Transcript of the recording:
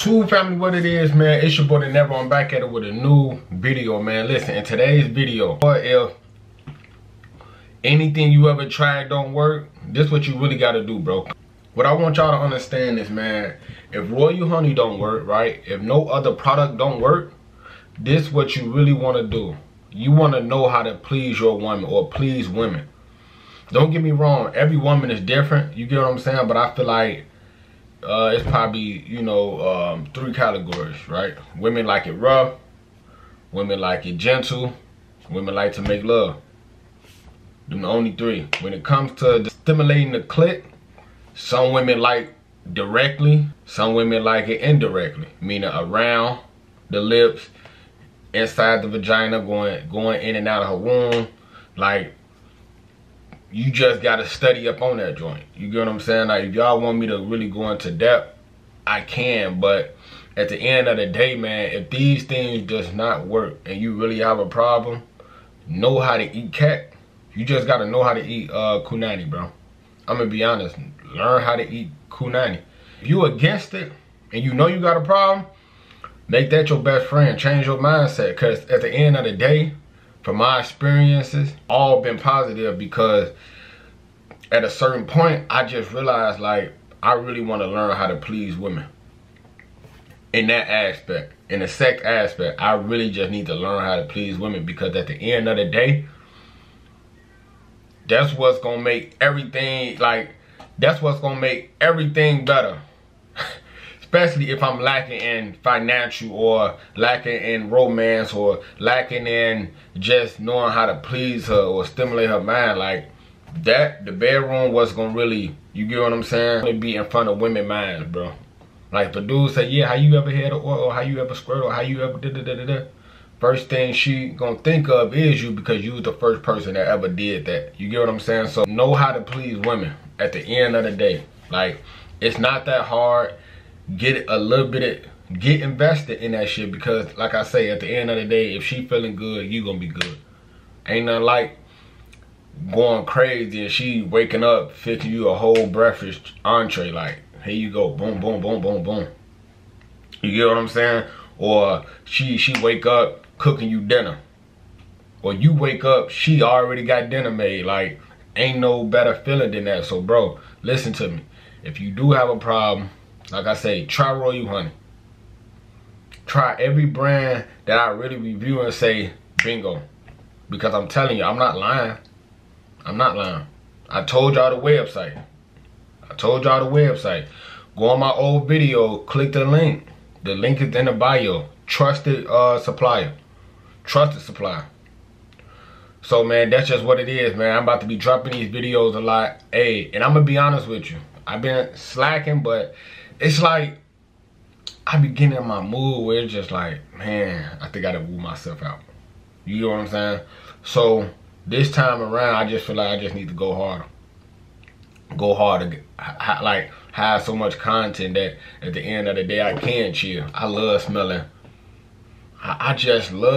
Two family, what it is, man. It's your boy, Never. I'm back at it with a new video, man. Listen, in today's video, what if anything you ever tried don't work, this what you really got to do, bro. What I want y'all to understand is, man, if Royal Honey don't work, right? If no other product don't work, this what you really want to do. You want to know how to please your woman or please women. Don't get me wrong, every woman is different. You get what I'm saying? But I feel like uh, it's probably, you know, um, three categories, right? Women like it rough, women like it gentle, women like to make love. Them the only three. When it comes to stimulating the clit, some women like directly, some women like it indirectly, meaning around the lips, inside the vagina, going going in and out of her womb. Like you just gotta study up on that joint. You get what I'm saying? Like if y'all want me to really go into depth, I can, but at the end of the day, man, if these things does not work and you really have a problem, know how to eat cat. You just gotta know how to eat uh kunani, bro. I'm gonna be honest. Learn how to eat kunani. If you against it and you know you got a problem, make that your best friend. Change your mindset. Cause at the end of the day, from my experiences, all been positive because at a certain point, I just realized like I really want to learn how to please women. In that aspect, in the sex aspect, I really just need to learn how to please women because at the end of the day, that's what's gonna make everything like that's what's gonna make everything better. Especially if I'm lacking in financial or lacking in romance or lacking in just knowing how to please her or stimulate her mind like that the bedroom was gonna really you get what I'm saying? It be in front of women minds bro. Like the dude say yeah how you ever had a oil how you ever squirt or how you ever da da da da da. First thing she gonna think of is you because you was the first person that ever did that. You get what I'm saying? So know how to please women at the end of the day. Like it's not that hard get a little bit of, get invested in that shit because like I say, at the end of the day, if she feeling good, you gonna be good. Ain't nothing like going crazy and she waking up fixing you a whole breakfast entree like, here you go, boom, boom, boom, boom, boom. You get what I'm saying? Or she she wake up cooking you dinner. Or you wake up, she already got dinner made. Like, ain't no better feeling than that. So bro, listen to me. If you do have a problem, like I say, try Royal Honey. Try every brand that I really review and say, bingo. Because I'm telling you, I'm not lying. I'm not lying. I told y'all the website. I told y'all the website. Go on my old video, click the link. The link is in the bio. Trusted uh, supplier. Trusted supplier. So man, that's just what it is, man. I'm about to be dropping these videos a lot. Hey, and I'm gonna be honest with you. I've been slacking, but it's like I be getting in my mood where it's just like, man, I think I gotta woo myself out. You know what I'm saying? So this time around, I just feel like I just need to go harder. Go harder, like have so much content that at the end of the day I can chill. I love smelling. I, I just love